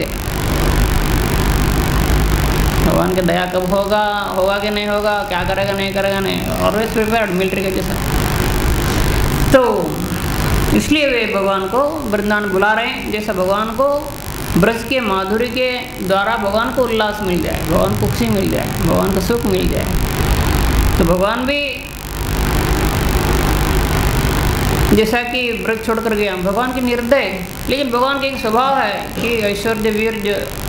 के। भगवान की दया कब होगा? होगा कि नहीं होगा? क्या करेगा, नहीं करेगा, नहीं ऑलवेज प्रिपेयर्ड मिलिट्री के जैसा। तो इसलिए वे भगवान को वृंदावन बुला रहे हैं, जैसा भगवान को ब्रज के, माधुरी के द्वारा भगवान को उल्लास मिल जाए, भगवान को खुशी मिल जाए, भगवान को सुख मिल जाए। तो भगवान भी जैसा कि व्रत छोड़ कर गया भगवान की निर्दय। लेकिन भगवान का एक स्वभाव है कि ऐश्वर्य वीर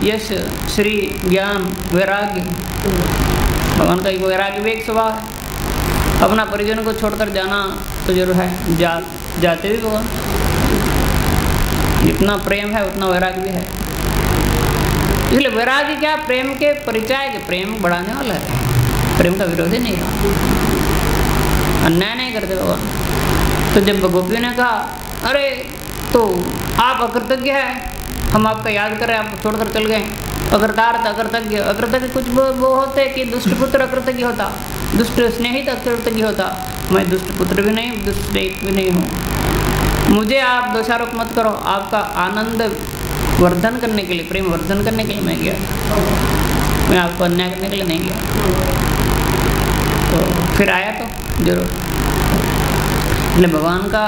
यश, श्री ज्ञान, वैराग्य। भगवान का एक वैराग्य भी एक स्वभाव है। अपना परिजन को छोड़कर जाना तो ज़रूर है। जा, जाते भी भगवान। जितना प्रेम है, उतना वैराग्य भी है। इसलिए वैराग्य क्या? प्रेम के परिचय के प्रेम बढ़ाने वाला है। प्रेम का विरोधी नहीं है। अन्याय नहीं करते भगवान। तो जब गोपी ने कहा अरे तो आप अकृतज्ञ है? हम आपका याद करें आप छोड़कर चल गए। अकृतार्थ अकृतज्ञ अकृतज्ञ कुछ वो, वो होते कि दुष्ट पुत्र अकृतज्ञ होता दुष्ट स्नेहित अकृतज्ञ होता। मैं दुष्ट पुत्र भी नहीं दुष्ट स्नेहित भी नहीं हूँ। मुझे आप दोषारोप मत करो आपका आनंद वर्धन करने के लिए प्रेम वर्धन करने के लिए मैं गया। मैं आपको अन्याय करने के लिए नहीं गया। तो फिर आया तो ज़रूर। इसलिए भगवान का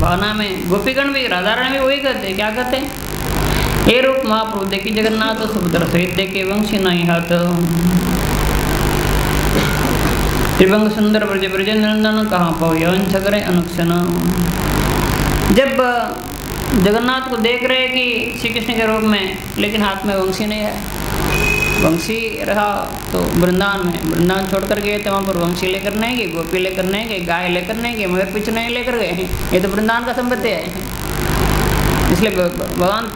भावना में गोपीगण भी राधा रानी भी वही कहते क्या कहते ये रूप महाप्रभु देखी जगन्नाथ सुभद्र सहित देखे वंशी नहीं हाथ त्रिभंग सुंदर ब्रज ब्रज नंदन कहाँ अनुक्षण जब जगन्नाथ को देख रहे कि श्री कृष्ण के रूप में लेकिन हाथ में वंशी नहीं है वंशी रहा तो वृंदावन में। वृंदावन छोड़ कर गए थे वहाँ पर, वंशी लेकर नहीं गए, गोपी लेकर नहीं गए, गाय लेकर नहीं गए, मगर पीछे नहीं लेकर गए ये तो वृंदावन का संपत्ति है। इसलिए भगवान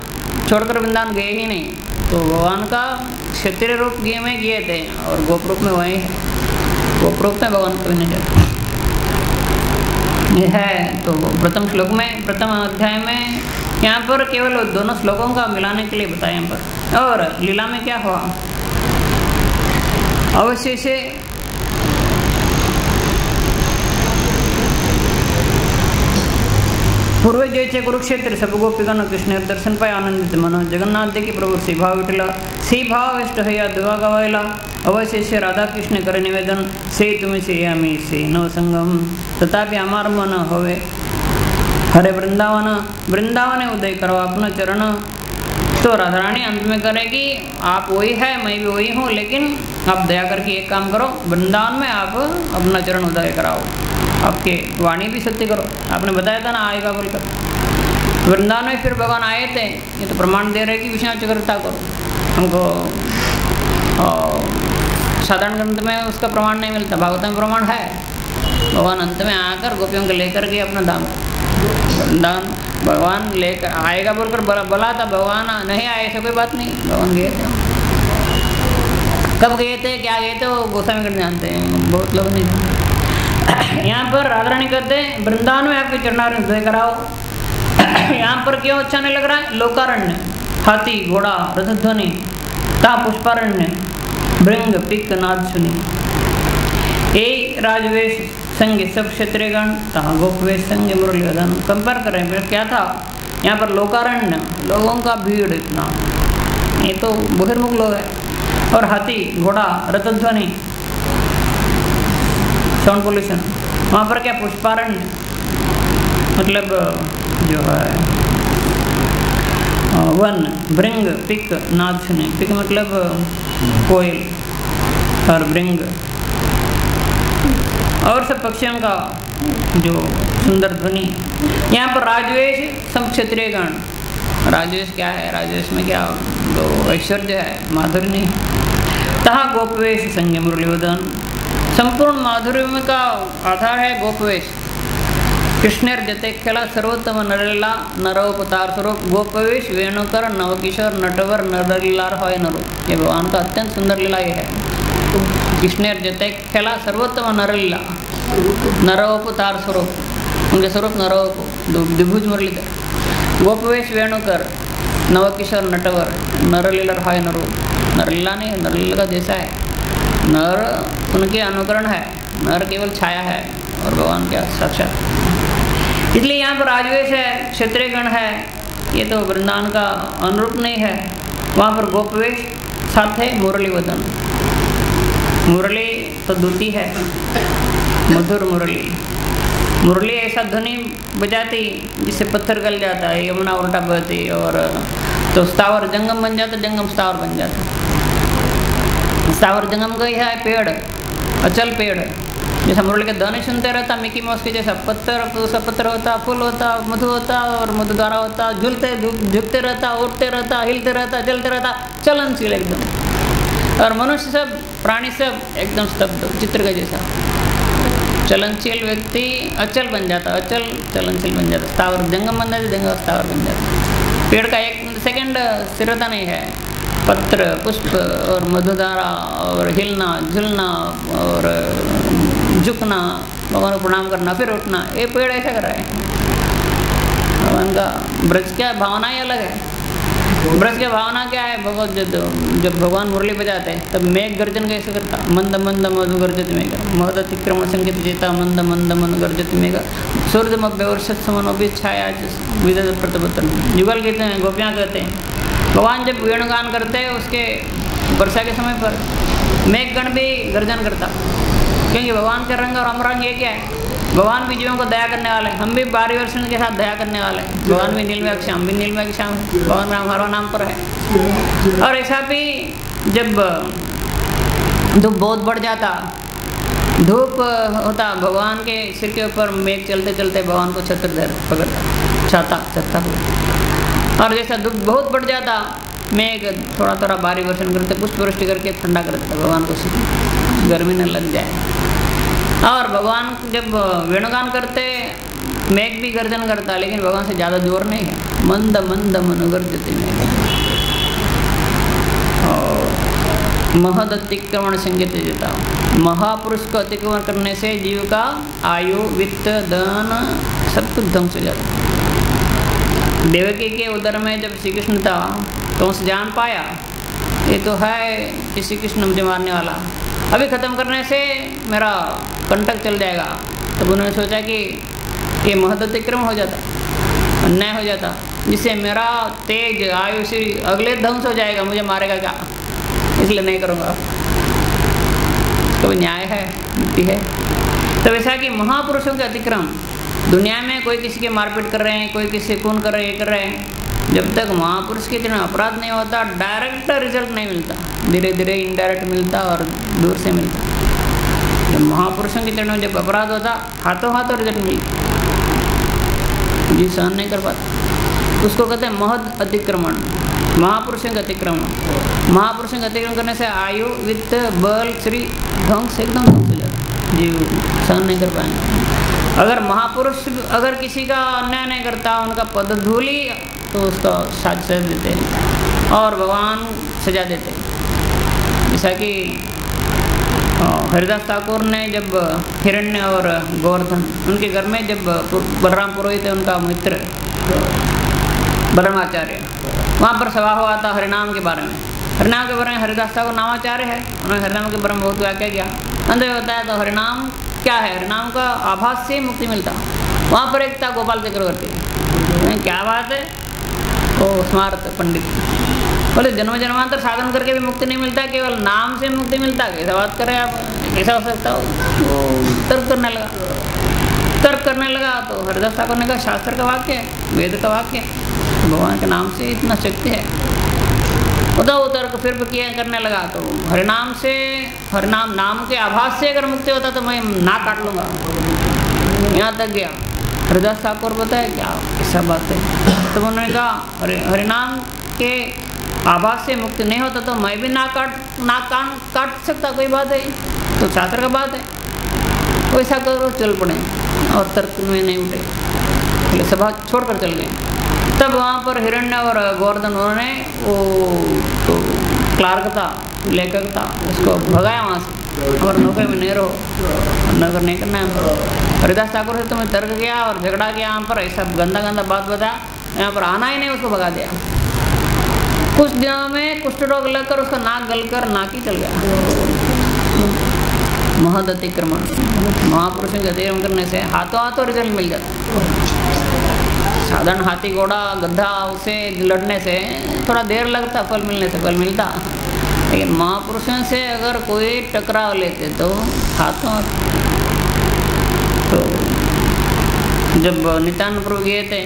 छोड़कर वृंदावन गए ही नहीं। तो भगवान का क्षत्रिय रूप गए में गए थे, और गोप रूप में वही है। गोप रूप में भगवान कभी नहीं जाते यह है तो प्रथम श्लोक में, प्रथम अध्याय में यहाँ पर केवल दोनों श्लोकों का मिलाने के लिए बताया यहाँ पर। और लीला में क्या हुआ? अवश्य से पूर्व जयचे कुरुक्षेत्र सब गोपिगण कृष्ण दर्शन पाए आनंदित मनो जगन्नाथ देखी प्रभु सी भाव विठला सी भाव इष्ट है दुआ गवायला। अवश्य से राधा कृष्ण करे निवेदन, से तुम्हें से आम्ही से नव संगम तथापि हमार मन होवे। हरे वृंदावन वृंदावन उदय करो अपना चरण। तो राधा रानी अंत में करेगी, आप वही है, मैं भी वही हूँ, लेकिन आप दया करके एक काम करो, वृंदावन में आप अपना चरण उदय कराओ। आपके वाणी भी सत्य करो। आपने बताया था ना आएगा बोलकर। वृंदावन में फिर भगवान आए थे, ये तो प्रमाण दे रहे कि विष्णु चक्रता करो हमको साधारण ग्रंथ में उसका प्रमाण नहीं मिलता, भागवत में प्रमाण है। भगवान अंत में आकर गोपियों को लेकर गए अपना धाम वृंदावन भगवान लेकर आएगा बोलकर, बोला था, भगवान नहीं आए ऐसे कोई बात नहीं। भगवान गए थे। कब गए थे, क्या गए थे, वो गोस्वामी कर जानते हैं। बहुत लोग नहीं जानते। यहाँ पर राधा रानी कहते हैं, वृंदावन में आपके चरणारण हृदय कराओ। यहाँ पर क्यों अच्छा नहीं लग रहा है? लोकारण्य, हाथी, घोड़ा, रथध्वनि, ता पुष्पारण्य, भृंग पिक नाद सुनी। ए राजवेश संग सब क्षत्रियगण, तहाँ गोपवेश, संग मुरलीधन कंपेयर करें, फिर क्या था? यहाँ पर लोकारण्य, लोगों का भीड़ इतना। ये तो बहिर्मुख लोग है। और हाथी, घोड़ा रथध्वनि साउंड पोल्यूशन वहाँ पर क्या पुष्पारण्य? मतलब जो है वन, भृंग, पिक नाद सुने पिक मतलब कोयल और भृंग। और सब पक्षियों का जो सुंदर ध्वनि। यहाँ पर राजवेश सब क्षत्रिय गण। राजवेश क्या है? राजवेश में क्या जो ऐश्वर्य है? माधुर्य नहीं। तहा गोपवेश संज्ञ मुरलीवदन संपूर्ण माधुर्य का आधार है गोपवेश। कृष्णर जते खेला सर्वोत्तम नरलीला नरोपतार स्वरूप। गोपवेश, वेणुकर, नवकिशोर, नटवर, नरलीलार हो नरो ये भगवान का अत्यंत सुंदर लीला ये है। कृष्णर जते खेला सर्वोत्तम नरलीला नरोपतार स्वरूप उनके स्वरूप नरोप द्विभुज मुरलीधर गोपवेश वेणुकर नवकिशोर नटवर नरलीलार हाय नरो नरलीला नहीं नरलीला का जैसा है नर उनके अनुकरण है नर केवल छाया है और भगवान क्या साक्षात इसलिए यहाँ पर राजवेश है क्षत्रिय गण है ये तो वृंदावन का अनुरूप नहीं है वहाँ पर गोपवेश साथ है मुरली वदन मुरली तो दूती है। मधुर मुरली। मुरली ऐसा ध्वनि बजाती जिससे पत्थर गल जाता है, यमुना उल्टा बहती और तो स्थावर जंगम बन जाता, जंगम स्थावर बन जाता। स्थावर जंगम यह है पेड़, अचल पेड़। जैसा मुरली के ध्वनि सुनते रहता, मिकी माउस के जैसा पत्थर उसका पत्थर होता, फूल होता, मधु होता और मधु द्वारा होता, झुलते झुकते रहता, उठते रहता, हिलते रहता चलते रहता, चलनशील एकदम। और मनुष्य सब प्राणी सब एकदम स्तब्ध चित्र का जैसा। चलनशील व्यक्ति अचल बन जाता, अचल चलनशील बन जाता। स्थावर जंगम बन जाता, जंगम स्थावर बन जाता। पेड़ का एक सेकंड स्थिरता नहीं है। पत्र, पुष्प और मधुधारा और हिलना, झुलना और झुकना, भगवान को प्रणाम करना, फिर उठना, ये पेड़ ऐसा कर रहा है। भगवान का ब्रज क्या भावना ही अलग है। ब्रज की भावना क्या है? भगवत जब जब भगवान मुरली बजाते हैं, तब मेघ गर्जन कैसे करता? मंद मंद, मधु गर्जत मेघ। महद अतिक्रमण संकेत जेता, मंद मंद मन गर्जत मेघ। सूर्यमभ्य वर्षत समनो भी छाया विदत प्रतिपत्र युगल कहते हैं, गोपियाँ कहते हैं, भगवान जब वेणुगान करते हैं, उसके वर्षा के समय पर, मेघगण भी गर्जन करता। क्योंकि भगवान के रंग और अमरंग क्या है। भगवान भी जीवों को दया करने वाले हम भी बारी वर्षण के साथ दया करने वाले भगवान भी नील में श्याम भी नील में श्याम है। भगवान राम हमारा नाम पर है। और ऐसा भी जब धूप बहुत बढ़ जाता, धूप होता, भगवान के सिर के ऊपर मेघ चलते चलते भगवान को छत्र दे पकड़ता छाता छत्ता और जैसा धूप बहुत बढ़ जाता, मेघ थोड़ा थोड़ा बारी वर्षण करते पुष्प वृष्टि करके ठंडा कर देता, भगवान को सिर गर्मी न लग जाए। और भगवान जब वेणुगान करते, मेघ भी गर्जन करता, लेकिन भगवान से ज़्यादा ज़ोर नहीं है। मंद मंद मनुगर्जते मेघ। महद अतिक्रमण संगीत देता महापुरुष को अतिक्रमण करने से जीव का आयु, वित्त, धन सब कुछ ध्वंस हो जाता देवकी के उदर में जब श्री कृष्ण था तो उस जान पाया, ये तो है कि श्री कृष्ण मुझे मारने वाला। अभी ख़त्म करने से मेरा कंटक चल जाएगा। तब उन्होंने सोचा कि ये महद अतिक्रम हो जाता, अन्याय हो जाता, जिससे मेरा तेज आयु से अगले ध्वंस हो जाएगा, मुझे मारेगा क्या? इसलिए नहीं करूँगा। तो न्याय है, नीति है। तो वैसा कि महापुरुषों के अतिक्रम, दुनिया में कोई किसी के मारपीट कर रहे हैं, कोई किसी से खून कर रहे हैं कर रहे हैं। जब तक महापुरुष के इतना अपराध नहीं होता डायरेक्ट रिज़ल्ट नहीं मिलता। धीरे धीरे इनडायरेक्ट मिलता और दूर से मिलता। जब महापुरुषों के चरणों जब अपराध होता, हाथों हाथों रिज़ल्ट मिलता। जी सहन नहीं कर पाता। उसको कहते हैं महद अतिक्रमण। महापुरुषों का अतिक्रमण। महापुरुषों का अतिक्रमण करने से आयु, वित्त, बल, श्री, ध्वंस एकदम ध्वंस हो जाता। जीव सहन नहीं कर पाएँगे। अगर महापुरुष अगर किसी का अन्याय नहीं करता, उनका पद धूली तो उसका साज सज देते हैं। और भगवान सजा देते हैं। जैसा कि हरिदास ठाकुर ने जब हिरण्य और गोवर्धन, उनके घर में जब बलराम पुरोहित है, उनका मित्र बलरामाचार्य वहाँ पर सभा हुआ था हरिनाम के बारे में। हरिनाम के बारे में हरिदास ठाकुर नामाचार्य है। उन्होंने हरिनाम के बारे में बहुत व्याख्या किया। में बताया तो हरिनाम क्या है? हरिनाम का आभास से मुक्ति मिलता। वहाँ पर एक था गोपाल चक्रवर्ती। क्या बात है? वो स्मारत पंडित। बोले, जन्म जन्मांतर साधन करके भी मुक्ति नहीं मिलता, केवल नाम से मुक्ति मिलता, कैसा बात करें आप? कैसा हो सकता हो? तर्क करने लगा। तर्क करने लगा तो हरिदास ठाकुर ने कहा, शास्त्र का वाक्य है, वेद का वाक्य है, भगवान के नाम से इतना शक्ति है। उधर वो तर्क फिर किया करने लगा तो हरिनाम से, हरिनाम, नाम के आभास से अगर मुक्ति होता तो मैं ना काट लूँगा। यहाँ तक गया। हरिदास ठाकुर बताया क्या ऐसा बात है? तो उन्होंने कहा, हरि, हरिनाम के आभास से मुक्त नहीं होता तो मैं भी ना काट, ना कान काट सकता, कोई बात है? तो छात्र का बात है। वैसा करो, चल पड़े। और तर्क में नहीं उठे। इसलिए सभा छोड़कर चल गए। तब वहाँ पर हिरण्य और गोवर्धन उन्होंने वो तो क्लार्क था, लेखक था, उसको भगाया वहाँ से। और नौकरी में नहीं रहो नगर नहीं करना है हरिदास ठाकुर से तुम्हें तर्क किया और झगड़ा गया वहाँ पर ऐसा गंदा गंदा बात बताया। यहाँ पर आना ही नहीं, उसको भगा दिया। कुछ दिनों में कुष्ठ रोग लगकर उसका नाक गलकर नाक ही चल गया। महद अतिक्रमण। महापुरुषों के अतिक्रमण करने से हाथों हाथों रिज़ल्ट मिल जाता साधारण हाथी घोड़ा गद्दा उसे लड़ने से थोड़ा देर लगता, फल मिलने से फल मिलता। लेकिन महापुरुषों से अगर कोई टकराव लेते तो हाथों तो जब नित्यानंद प्रभु गए थे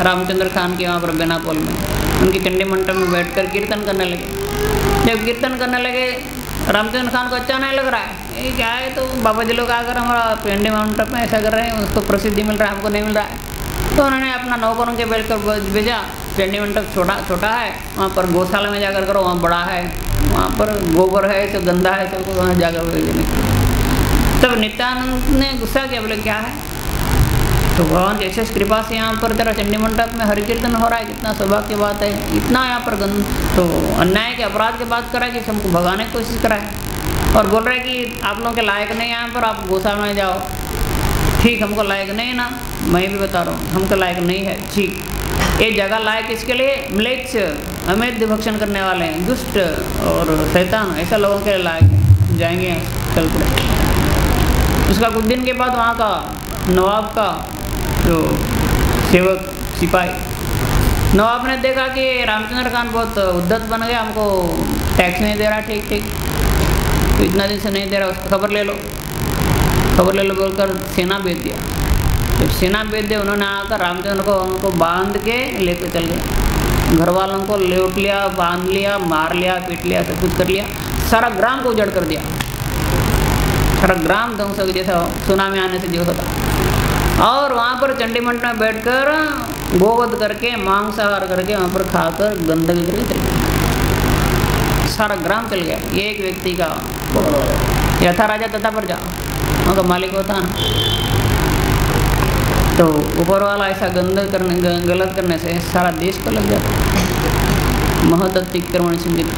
रामचंद्र खान के वहाँ पर बेनापोल में। उनकी चंडी मंडप में बैठकर कीर्तन करने लगे। जब कीर्तन करने लगे, रामचंद्र खान को अच्छा नहीं लग रहा है, ये क्या है तो? बाबा जी लोग आकर हमारा पेंडी मंडप में ऐसा कर रहे हैं, उसको प्रसिद्धि मिल रहा है, हमको नहीं मिल रहा है। तो उन्होंने अपना नौकरों के बैठ कर भेजा। पेंडी मंडप छोटा छोटा है, वहाँ पर गौशाला में जाकर करो, वहाँ बड़ा है, वहाँ पर गोबर है तो गंदा है तो वहाँ जाकर भेजने तब नित्यानंद ने गुस्सा किया, बोले, क्या है? तो भगवान की ऐसे कृपा से यहाँ पर तेरा चंडी मंडप में हरि कीर्तन हो रहा है, कितना सौभाग्य की बात है, इतना यहाँ पर गंद तो अन्याय के अपराध की बात करा कि हमको भगाने की कोशिश करा है। और बोल रहे कि आप लोगों के लायक नहीं यहाँ पर, आप गोसा में जाओ। ठीक, हमको लायक नहीं ना, मैं भी बता रहा हूँ, हमको लायक नहीं है। ठीक ये जगह लायक इसके लिए म्लेच्छ, अमेध भक्षण करने वाले हैं, दुष्ट और शैतान, ऐसा लोगों के लायक है। जाएँगे पड़े उसका कुछ दिन के बाद वहाँ का नवाब का जो सेवक, सिपाही। नवाब ने देखा कि रामचंद्र खान बहुत उद्दत बन गया, हमको टैक्स नहीं दे रहा, ठीक ठीक। तो इतना दिन से नहीं दे रहा, उसको खबर ले लो। खबर ले लो बोलकर सेना भेज दिया। जब सेना भेज दिया, उन्होंने आकर रामचंद्र को, उनको बाँध के लेकर चल गए घर वालों को लौट लिया, बाँध लिया, मार लिया, पीट लिया, सब कुछ कर लिया। सारा ग्राम को उजड़ कर दिया। सारा ग्राम ध्वंस जैसा सुनामी आने से जो होता। और वहाँ पर चंडी मंड में बैठकर गोवध करके, मांसाहार करके वहाँ पर खाकर गंदगी करके चल सारा ग्राम चल गया। एक व्यक्ति का यथा राजा तथा पर जाओ। वहाँ का मालिक होता ना तो ऊपर वाला ऐसा गंद करने, गलत करने से सारा देश को लग जाता महत्तिक्रमण संगीत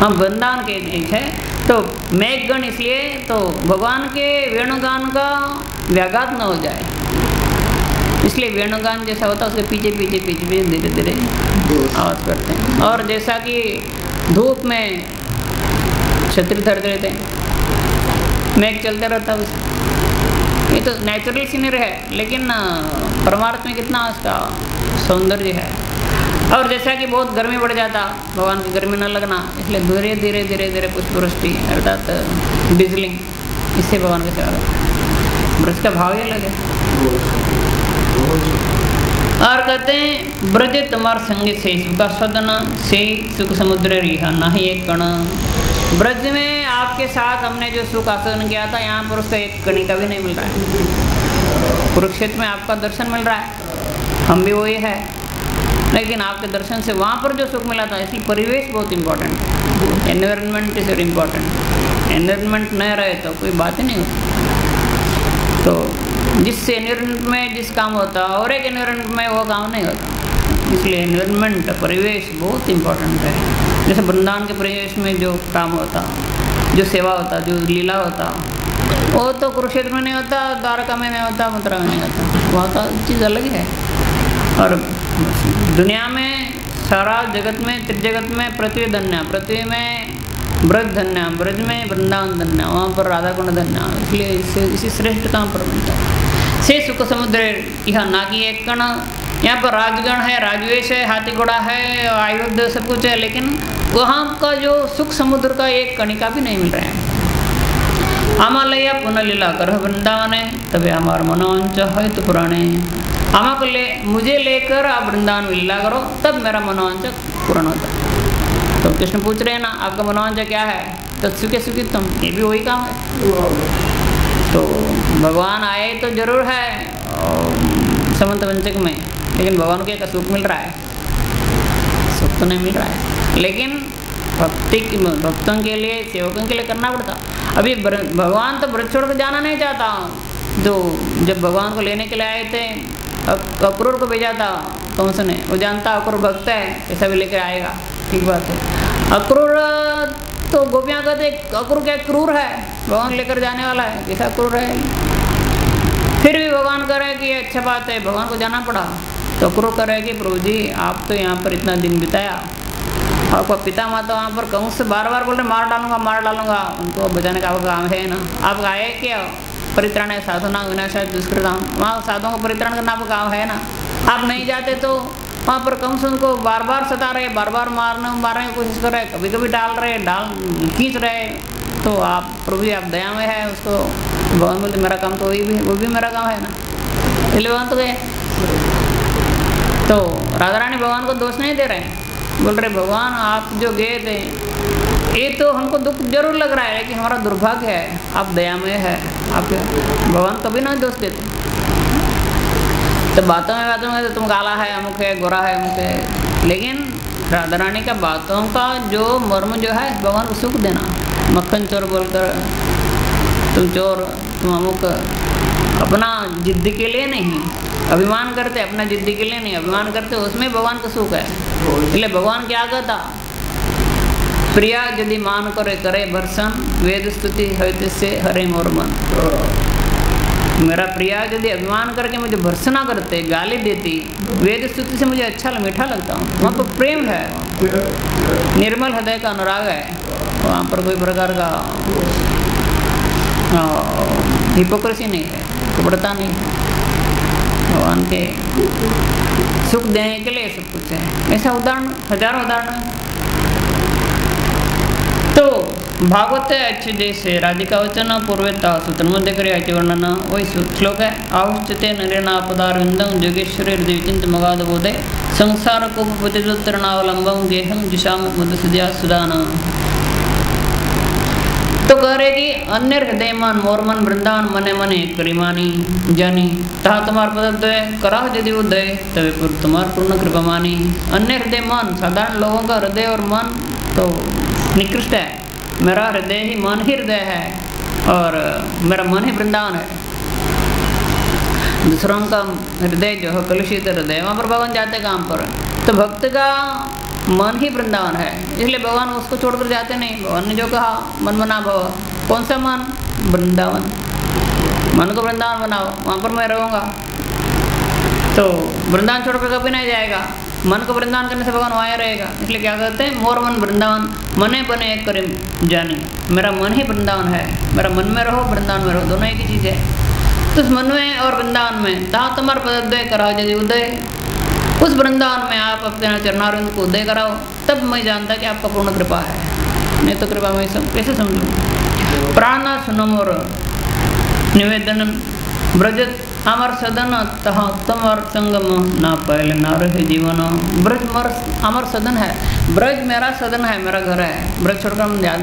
हाँ वृंदावन के एक है। तो मेघगण इसलिए तो भगवान के वेणुगान का व्याघात न हो जाए। इसलिए वेणुगान जैसा होता है, उसके पीछे पीछे पीछे पीछे, धीरे धीरे आवाज़ करते हैं। और जैसा कि धूप में छतरी धरते रहते हैं, मेघ चलते रहता है ये तो नेचुरल सीनरी है, लेकिन परमार्थ में कितना उसका सौंदर्य है। और जैसा कि बहुत गर्मी बढ़ जाता, भगवान की गर्मी न लगना, इसलिए धीरे धीरे धीरे धीरे पुष्पवृष्टि, अर्थात डिजलिंग इससे भगवान का सेवा वृक्ष का भाव ही अलग है। और कहते हैं, ब्रज तुम्हार संगीत से सुख सदन, से सुख समुद्र रिहा न ही एक कण। ब्रज में आपके साथ हमने जो सुख आसदन किया था, यहाँ पर उसका एक कणी का भी नहीं मिल रहा है। कुरुक्षेत्र में आपका दर्शन मिल रहा है। हम भी वही है। लेकिन आपके दर्शन से वहाँ पर जो सुख मिला था इसलिए परिवेश बहुत इम्पोर्टेंट है। Environment is very important environment न रहे तो कोई बात ही नहीं होती। तो जिससे एनवायरमेंट में जिस काम होता है, और एक एनवायरमेंट में वो काम नहीं होता। इसलिए एनवायरमेंट परिवेश बहुत इंपॉर्टेंट है। जैसे वृंदावन के परिवेश में जो काम होता, जो सेवा होता, जो लीला होता, वो तो कुरुक्षेत्र में नहीं होता, द्वारका में नहीं होता मथुरा में नहीं होता। वहाँ का चीज़ अलग है। और दुनिया में सारा जगत में, त्रिजगत में पृथ्वी धन्य, पृथ्वी में ब्रज धन्य, ब्रज में वृंदावन धन्य, वहाँ पर राधा कुंड धन्य। इसलिए इसे, इसी श्रेष्ठ काम पर मिलता है। से सुख समुद्र यह नागी एक कण। यहाँ पर राजगण है, राजवेश है हाथी घोड़ा है, आयुध सब कुछ है, लेकिन वहाँ का जो सुख समुद्र का एक कणिका भी नहीं मिल रहा है। आमालया पुनः लीला कर वृंदावन है तभी हमारा मनोवंच है तो पुराने आमा को ले मुझे लेकर आप वृंदावन लीला करो, तब मेरा मनोवंच पूर्ण होता है। तो कृष्ण पूछ रहे हैं ना, आपका मनोवांचा क्या है? तत्सुखे सुखी तुम, ये भी वही काम है। तो भगवान आए तो ज़रूर है समंत वंचक में। लेकिन भगवान को एक सुख मिल रहा है। सुख तो नहीं मिल रहा है। लेकिन भक्ति भक्तों के लिए, सेवकों के लिए करना पड़ता। अभी भगवान तो व्रत छोड़ कर जाना नहीं चाहता। जो जब भगवान को लेने के लिए आए थे अक्रूर को भेजा था कंस ने वो जानता अक्रूर भक्त है, ऐसा भी लेकर आएगा। ठीक बात है। अक्रूर तो गोपियाँ कहते अक्रूर क्या क्रूर है, भगवान लेकर जाने वाला है कैसा क्रूर है फिर भी भगवान कह रहे कि अच्छा बात है, भगवान को जाना पड़ा। तो अक्रूर कह रहे कि प्रभु जी आप तो यहाँ पर इतना दिन बिताया। आपका पिता माता वहाँ पर कहूँ से बार बार बोल रहे, मार डालूँगा मार डालूँगा। उनको बचाने का आपका काम है ना। आप आए क्या? परित्राण है साधुना विनाशा दुष्कृताम वहाँ साधुओं को परित्राण करना आपका काम है ना। आप नहीं जाते तो वहाँ पर कम से उनको बार बार सता रहे बार बार मारने मारने की कोशिश कर रहे कभी कभी डाल रहे, डाल, खींच रहे। तो आप प्रभु आप दया में है उसको, भगवान बोलते, मेरा काम तो वही भी, वो भी मेरा काम है ना? इसलिए भगवान तो गए। तो राधा रानी भगवान को दोष नहीं दे रहे। बोल रहे, भगवान, आप जो गए थे, ये तो हमको दुख ज़रूर लग रहा है कि हमारा दुर्भाग्य है। आप दयामय है। आप भगवान कभी ना दोष देते। तो बातों में बातों में तो तुम काला है, अमुक है, गोरा है, अमुक है। लेकिन राधा रानी का बातों का जो मर्म जो है, भगवान को सुख देना। मक्खन चोर बोलकर, तुम चोर, तुम अमुक। अपना जिद्दी के लिए नहीं, अभिमान करते, अपना जिद्दी के लिए नहीं, अभिमान करते, उसमें भगवान का सुख है। इसलिए भगवान क्या कहता? प्रिया यदि मान करे करे भर्सन वेद स्तुति से हरे मोर मन। मेरा प्रिया यदि अभिमान करके मुझे भर्सना करते, गाली देती। वेद स्तुति से मुझे अच्छा मीठा लगता हूँ। वहाँ पर प्रेम है। निर्मल हृदय का अनुराग है। वहाँ पर कोई प्रकार का हिपोक्रेसी नहीं है कपड़ता नहीं है। भगवान के सुख देने के लिए सब कुछ है। ऐसा उदाहरण, हज़ारों उदाहरण तो भागवत अच्छे जैसे राधिका वचन पूर्वेता सूत्र मध्य करे वर्णन। वही श्लोक है। आहुष्यते नरेणापदारविंदम जोगेश्वरी हृदय चिंत मगाध बोधे। संसार को प्रतिदुत्तरणावलंबम गेहम जिशाम मधुसुदिया सुदान। तो कह रहे कि अन्य हृदय मन मोरमन, वृंदावन, मने मने, करिमानी, जानी, तहा तुम्हार पद करा यदि उदय तवे तुम्हार पूर्ण कृपा मानी। अन्य हृदय मन साधारण लोगों का हृदय और मन तो निकृष्ट है। मेरा हृदय ही मन ही हृदय है और मेरा मन ही वृंदावन है। दूसरों का हृदय जो है, कलुषित हृदय, वहाँ पर भगवान जाते काम पर। तो भक्त का मन ही वृंदावन है। इसलिए भगवान उसको छोड़कर जाते नहीं। भगवान ने जो कहा, मन बना भव कौन सा मन? वृंदावन। मन को वृंदावन बनाओ, वहाँ पर मैं रहूँगा। तो वृंदावन छोड़कर कभी नहीं जाएगा। मन को वृंदावन करने से भगवान वहाँ रहेगा। इसलिए क्या कहते हैं? मोर मन वृंदावन मने बने एक करे जानी। मेरा मन ही वृंदावन है। मेरा मन में रहो वृंदावन में रहो। दोनों एक ही चीज़ है। तो उस मन में और वृंदावन में तहा तुम्हारे पदोदय कराओ यदि उदय। उस वृंदावन में आप अपने चरणारिंद को उदय कराओ। तब मैं जानता कि आपका पूर्ण कृपा है। नहीं तो कृपा मैं सम, कैसे समझूँ? प्राणा सुनम और निवेदन ब्रजत अमर सदन तह तमर संगम ना पहले ना रहे जीवन। ब्रज मर अमर सदन है। ब्रज मेरा सदन है, मेरा घर है। ब्रज छोड़कर हम जा